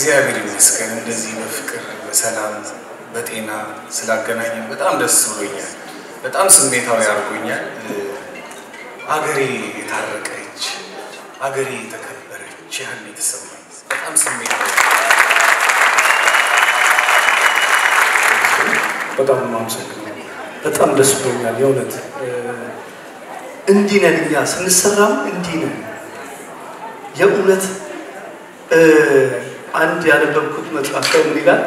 እግዚአብሔር ይመስገን እንደዚህ በፍቅር በሰላም በጤና ስላገናኘን በጣም ደስ ብሎኛል። በጣም ስሜታዊ አድርጎኛል። አገሬ የታረቀች አገሬ የተከበረች ያህል የተሰማኝ በጣም ስሜታዊ በጣም የማመሰግነው በጣም ደስ ብሎኛል። የእውነት እንዲህ ነን እኛ ስንሰራም እንዲህ ነን። የእውነት አንድ ያነበብኩት መጽሐፍ ላይ ይላል?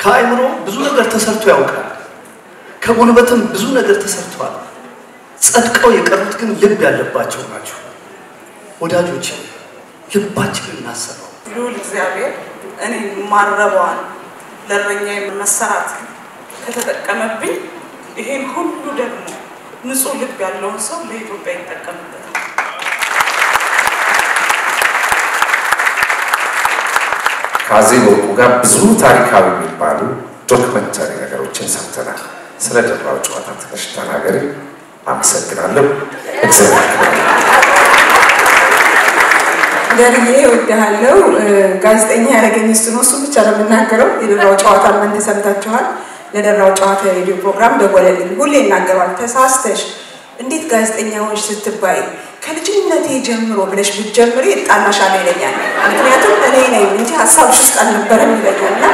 ከአእምሮ ብዙ ነገር ተሰርቶ ያውቃል፣ ከጉልበትም ብዙ ነገር ተሰርቷል። ጸድቀው የቀሩት ግን ልብ ያለባቸው ናቸው። ወዳጆች ልባችንን እናሰራው። ልዑል እግዚአብሔር እኔ ማረበዋል ለእረኛ መሰራት ከተጠቀመብኝ ይሄን ሁሉ ደግሞ ንጹህ ልብ ያለውን ሰው ለኢትዮጵያ ይጠቀምበታል። ከአዜብ ወርቁ ጋር ብዙ ታሪካዊ የሚባሉ ዶክመንተሪ ነገሮችን ሰርተናል። ስለ ደራው ጨዋታ ትንሽ ተናገሪ። አመሰግናለሁ። እግዚአብሔር እወድሃለሁ። ጋዜጠኛ ያደረገኝ እሱ ነው። እሱ ብቻ ነው የምናገረው። የደራው ጨዋታ እናንተ ሰምታችኋል። ለደራው ጨዋታ የሬዲዮ ፕሮግራም ደወለልኝ። ሁሌ ይናገሯል። ተሳስተሽ እንዴት ጋዜጠኛ ሆንሽ ስትባይ ከልጅነቴ ጀምሮ ብለሽ ብትጀምሪ እጣላሻለሁ ይለኛል። ምክንያቱም እኔ ነኝ እንጂ ሀሳብሽ ውስጥ አልነበረም ይለኛል። እና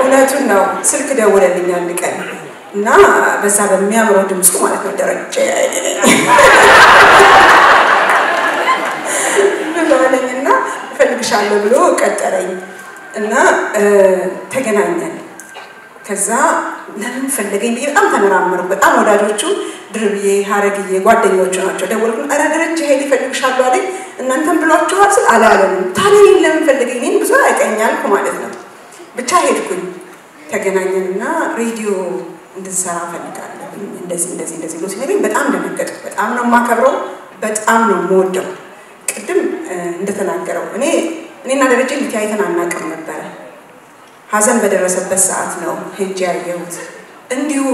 እውነቱን ነው። ስልክ ደውለልኝ አንድ ቀን እና በዛ በሚያምረው ድምፁ ማለት ነው ደረጀ ብለዋለኝ እና እፈልግሻለሁ ብሎ ቀጠረኝ እና ተገናኘን። ከዛ ለምን ፈለገኝ ብዬ በጣም ተመራመሩ። በጣም ወዳጆቹ ድርብዬ፣ ሀረግዬ ጓደኞቹ ናቸው። ደወልኩ። ኧረ ደረጀ ሄድ ይፈልግሻለሁ አለኝ። እናንተም ብሏችኋል ስል አላለንም። ታዲያ እኔን ለምን ፈለገኝ? እኔን ብዙ አያውቀኛል ማለት ነው። ብቻ ሄድኩኝ። ተገናኘንና ሬዲዮ እንድንሰራ ፈልጋለሁ እንደዚህ እንደዚህ እንደዚህ ብሎ ሲነግረኝ በጣም ደነገጥኩ። በጣም ነው የማከብረው፣ በጣም ነው የምወደው። ቅድም እንደተናገረው እኔ እኔና ደረጀ ልተያይተን አናውቅም ነበረ። ሀዘን በደረሰበት ሰዓት ነው ሄጄ ያየሁት። እንዲሁ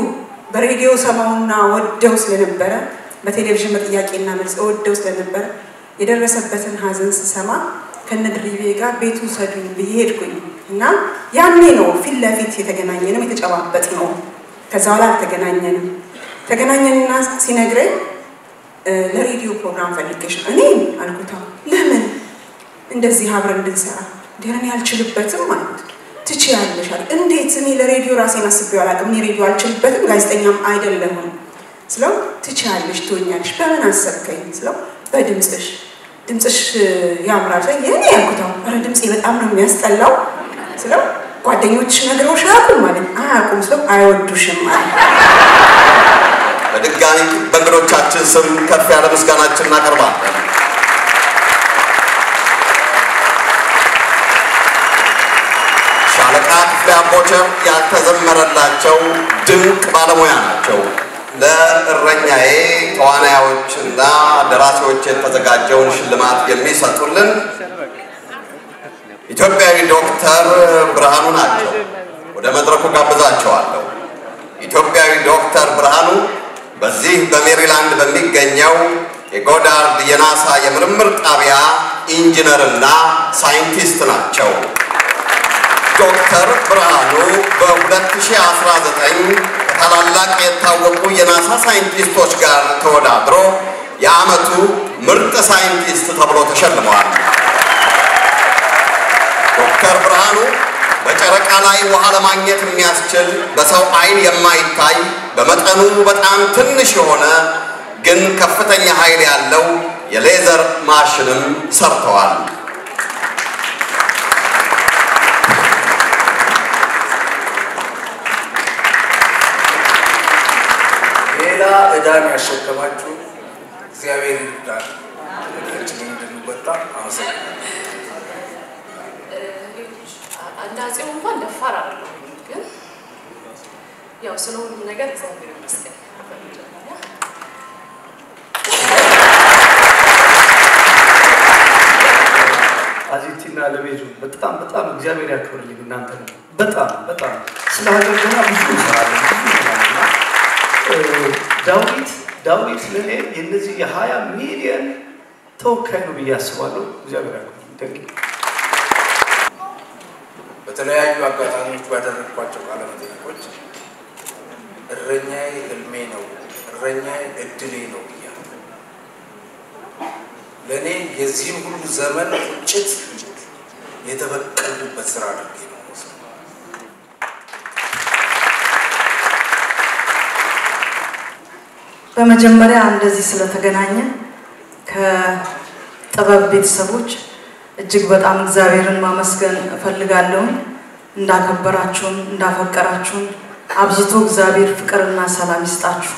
በሬዲዮ ሰማውና ወደው ስለነበረ በቴሌቪዥን በጥያቄና መልስ ወደው ስለነበረ የደረሰበትን ሀዘን ስሰማ ከነድሪቤ ጋር ቤቱ ሰዱኝ ብዬ ሄድኩኝ እና ያኔ ነው ፊት ለፊት የተገናኘንም የተጨባበጥ ነው። ከዛ በኋላ አልተገናኘንም። ተገናኘንና ሲነግረኝ ለሬዲዮ ፕሮግራም ፈልጌሽ ነው። እኔ አልኩታ ለምን እንደዚህ አብረን እንድንሰራ ደረን ያልችልበትም ማለት ትችያለሽ አለ። እንዴት? እኔ ለሬዲዮ ራሴን አስቤው አላውቅም። እኔ ሬዲዮ አልችልበትም፣ ጋዜጠኛም አይደለሁም ስለው ትችያለሽ፣ ትሆኛለሽ። በምን አሰብከኝ ስለው በድምፅሽ ድምፅሽ ያምራል። የኔ ያልኩታው ኧረ ድምፄ በጣም ነው የሚያስጠላው ስለው ጓደኞችሽ ነግረውሽ አያውቁም ማለት አያውቁም ስለው አይወዱሽም ማለት በድጋሚ በእንግዶቻችን ስም ከፍ ያለ ምስጋናችን እናቀርባለን። ሻለቃ ክፍሌ አቦቸር ያልተዘመረላቸው ድንቅ ባለሙያ ናቸው። ለእረኛዬ ተዋናዮችና ደራሲዎች የተዘጋጀውን ሽልማት የሚሰጡልን ኢትዮጵያዊ ዶክተር ብርሃኑ ናቸው። ወደ መድረኩ ጋብዛቸዋለሁ። ኢትዮጵያዊ ዶክተር ብርሃኑ በዚህ በሜሪላንድ በሚገኘው የጎዳርድ የናሳ የምርምር ጣቢያ ኢንጂነርና ሳይንቲስት ናቸው። ዶክተር ብርሃኑ በ2019 ከታላላቅ የታወቁ የናሳ ሳይንቲስቶች ጋር ተወዳድሮ የዓመቱ ምርጥ ሳይንቲስት ተብሎ ተሸልመዋል። ዶክተር ብርሃኑ በጨረቃ ላይ ውሃ ለማግኘት የሚያስችል በሰው ዓይን የማይታይ በመጠኑ በጣም ትንሽ የሆነ ግን ከፍተኛ ኃይል ያለው የሌዘር ማሽንም ሰርተዋል። ሌላ ዕዳን ያሸከማችሁ እግዚአብሔር ይርዳል። ዕዳችንን እንድንወጣ አመሰግናለሁ። እንደ አፄው እንኳን ደፋር አይደለሁም፣ ግን ያው ስለ ሁሉም ነገር እግዚአብሔር ይመስገን። አዚቲና ለቤዙ በጣም በጣም እግዚአብሔር ያክብርልኝ። እናንተ በጣም በጣም ስለ ሀገር ገና ብዙ እንሰራለን ብዙ እንሰራለን። እና ዳዊት ዳዊት ለእኔ የነዚህ የሀያ ሚሊየን ተወካይ ነው ብዬ አስባለሁ። እግዚአብሔር በተለያዩ አጋጣሚዎች ባደረግኳቸው ቃለመጠይቆች እረኛዬ ህልሜ ነው፣ እረኛዬ እድሌ ነው ብያለሁ። ለእኔ የዚህም ሁሉ ዘመን ቁጭት የተበቀልኩበት ስራ አድርጌ ነው በመጀመሪያ እንደዚህ ስለተገናኘ ከጥበብ ቤተሰቦች እጅግ በጣም እግዚአብሔርን ማመስገን እፈልጋለሁ። እንዳከበራችሁን፣ እንዳፈቀራችሁን አብዝቶ እግዚአብሔር ፍቅርና ሰላም ይስጣችሁ።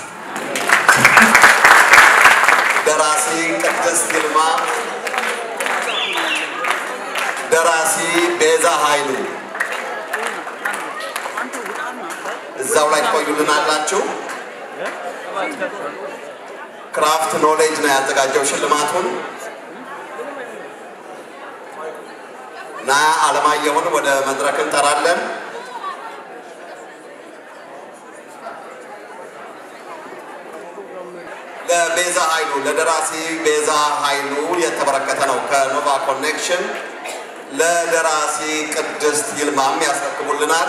ደራሲ ቅድስት ይልማ፣ ደራሲ ቤዛ ኃይሉ እዛው ላይ ትቆዩልናላችሁ። ክራፍት ኖሌጅ ነው ያዘጋጀው ሽልማቱን እና አለማየሁን ወደ መድረክ እንጠራለን። ለቤዛ ኃይሉ ለደራሲ ቤዛ ኃይሉ የተበረከተ ነው ከኖቫ ኮኔክሽን። ለደራሲ ቅድስት ይልማም ያስረክቡልናል።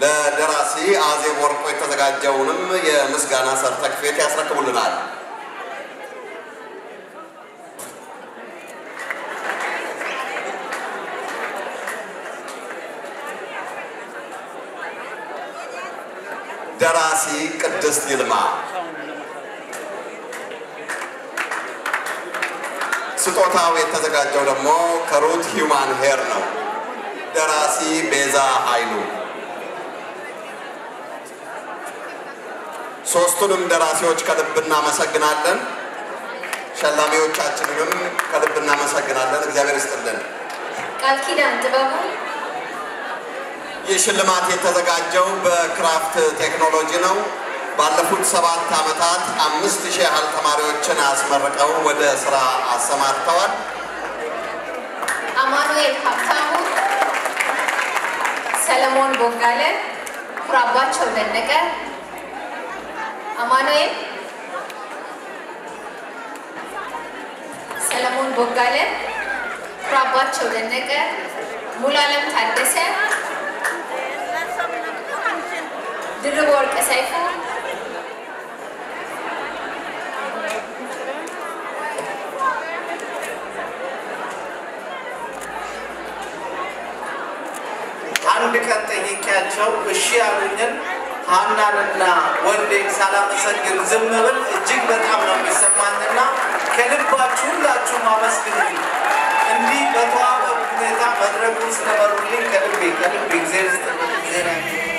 ለደራሲ አዜብ ወርቆ የተዘጋጀውንም የምስጋና ሰርተክፌት ያስረክቡልናል። ደራሲ ቅድስት ይልማ ስጦታው የተዘጋጀው ደግሞ ከሩት ሂውማን ሄር ነው። ደራሲ ቤዛ ኃይሉ ሶስቱንም ደራሲዎች ከልብ እናመሰግናለን። ሸላሚዎቻችንንም ከልብ እናመሰግናለን። እግዚአብሔር ይስጥልን። ቃል ኪዳን ጥበቡ ይህ ሽልማት የተዘጋጀው በክራፍት ቴክኖሎጂ ነው። ባለፉት ሰባት ዓመታት አምስት ሺህ ያህል ተማሪዎችን አስመርቀው ወደ ስራ አሰማርተዋል። አማኑኤል ሀብታሙ፣ ሰለሞን ቦጋለ፣ ኩራባቸው ደነቀ፣ አማኑኤል ሰለሞን ቦጋለ፣ ኩራባቸው ደነቀ፣ ሙሉዓለም ታደሰ፣ ድርብ ወርቅ ሰይፉ፣ አንድ ቀን ጠይቄያቸው እሺ ያሉኝን ሀናንና ወንዴን ሳላመሰግን ዝም ብል እጅግ በጣም ነው የሚሰማኝና ከልባችሁ ሁላችሁም አመስግኑልኝ። እንዲህ በተዋበ ሁኔታ መድረኩን ስለመሩልኝ ከልቤ ከልቤ እግዚአብሔር ይስጥልኝ።